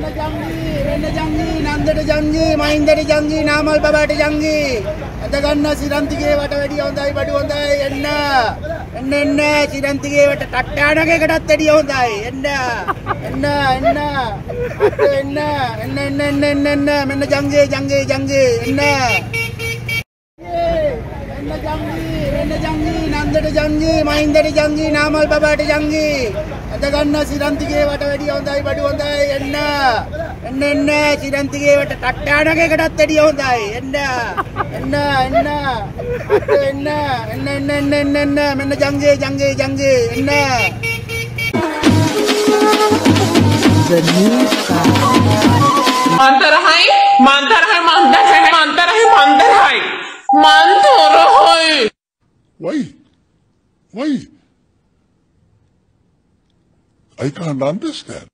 වෙන්න ජංගි වෙන්න ජංගි නන්දට ජංගි මහින්දට ජංගි නාමල් බබාට ජංගි. අද ගන්න සිරන්තිගේ වට වැඩිය හොඳයි බඩු හොඳයි එන්න. එන්න එන්න. සිරන්තිගේ වට කට්ටානකකටත් වැඩිය හොඳයි. එන්න. එන්න එන්න. අත එන්න. එන්න එන්න එන්න එන්න එන්න. මෙන්න ජංගේ ජංගේ ජංගේ. එන්න. වෙන්න ජංගි වෙන්න ජංගි නන්දට ජංගි මහින්දට ජංගි නාමල් බබාට ජංගි. අද ගන්න සිරන්තිගේ වට වැඩිය හොඳයි බඩු හොඳයි එන්න. එන්න එන්න. සිරන්තිගේ වට කට්ටානකකටත් වැඩිය හොඳයි. එන්න. එන්න එන්න. අත එන්න. එන්න එන්න එන්න එන්න එන්න. මෙන්න ජංගේ ජංගේ ජංගේ. එන්න. මන්තරහයි Why? Why? I can't understand.